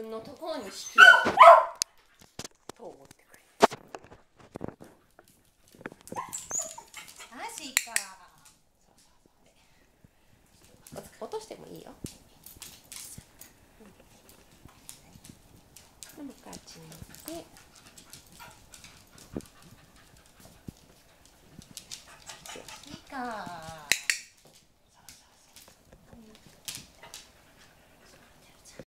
分のところに引き寄せると思ってくれ。マジか。落としてもいいよ。もう一回ちに行って。いいか。